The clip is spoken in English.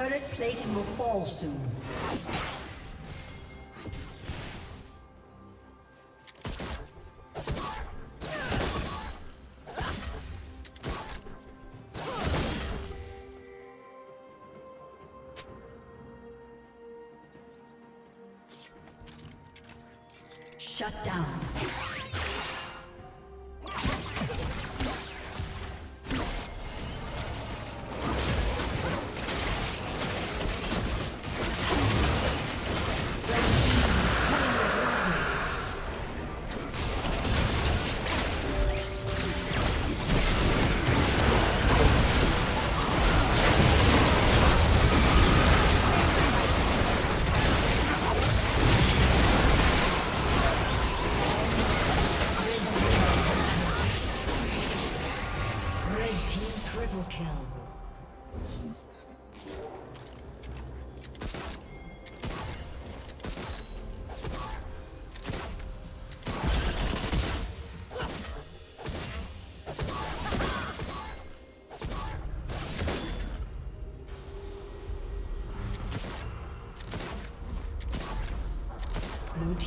Turret plating will fall soon. Shut down.